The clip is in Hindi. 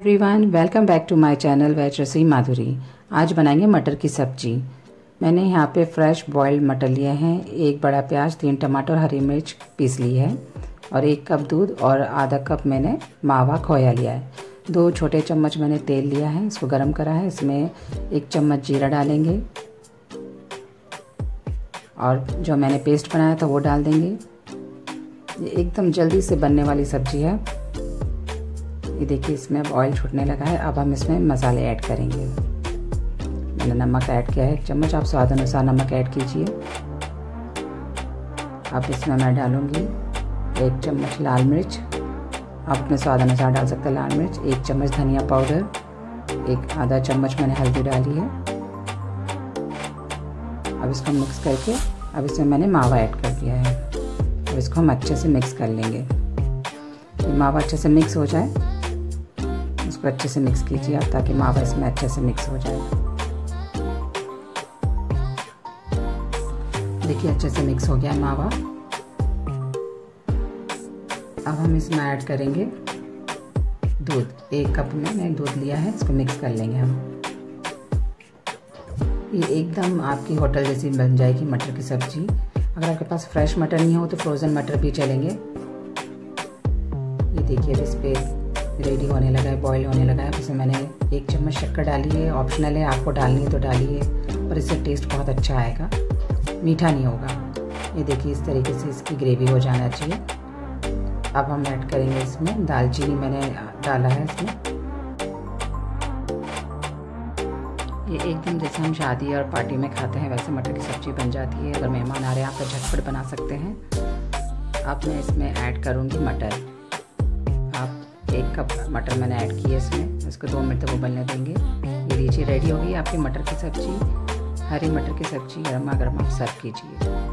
Everyone welcome back to my channel veg Rasoi Madhuri आज बनाएँगे मटर की सब्ज़ी। मैंने यहाँ पे फ्रेश बॉइल्ड मटर लिए हैं। एक बड़ा प्याज, तीन टमाटर, हरी मिर्च पीस ली है। और एक कप दूध और आधा कप मैंने मावा खोया लिया है। दो छोटे चम्मच मैंने तेल लिया है, इसको गर्म करा है। इसमें एक चम्मच जीरा डालेंगे। और जो मैंने पेस्ट बनाया था वो डाल देंगे। ये एकदम जल्दी से बनने वाली सब्ज़ी है। ये देखिए इसमें अब ऑयल छूटने लगा है, अब हम इसमें मसाले ऐड करेंगे। मैंने नमक ऐड किया है, एक चम्मच, आप स्वाद अनुसार नमक ऐड कीजिए। अब इसमें मैं डालूँगी एक चम्मच लाल मिर्च। आप अपने स्वाद अनुसार डाल सकते हैं लाल मिर्च, एक चम्मच धनिया पाउडर, एक आधा चम्मच मैंने हल्दी डाली है। अब इसको मिक्स करके, अब इसमें मैंने मावा ऐड कर दिया है। अब इसको हम अच्छे से मिक्स कर लेंगे। मावा अच्छे से मिक्स हो जाए उसको अच्छे से मिक्स कीजिए आप ताकि मावा इसमें अच्छे से मिक्स हो जाए। देखिए, अच्छे से मिक्स हो गया मावा। अब हम इसमें ऐड करेंगे दूध। एक कप में मैंने दूध लिया है, इसको मिक्स कर लेंगे हम। ये एकदम आपकी होटल जैसी बन जाएगी मटर की सब्ज़ी। अगर आपके पास फ्रेश मटर नहीं हो तो फ्रोज़न मटर भी चलेंगे। ये देखिए, इस पर रेडी होने लगा है बॉईल होने लगा है। इसमें मैंने एक चम्मच शक्कर डाली है ऑप्शनल है, आपको डालनी है तो डालिए, पर इससे टेस्ट बहुत अच्छा आएगा। मीठा नहीं होगा। ये देखिए, इस तरीके से इसकी ग्रेवी हो जाना चाहिए। अब हम ऐड करेंगे इसमें दालचीनी मैंने डाला है इसमें। ये एकदम जैसे हम शादी और पार्टी में खाते हैं, वैसे मटर की सब्ज़ी बन जाती है। अगर मेहमान आ रहे हैं, आप तो झटपट बना सकते हैं। अब मैं इसमें ऐड करूँगी मटर। आप एक कप मटर मैंने ऐड किए इसमें। इसको दो मिनट तक उबलने देंगे। ये लीजिए रेडी होगी। आपकी मटर की सब्ज़ी, हरी मटर की सब्ज़ी गर्मा गर्मा सर्व कीजिए।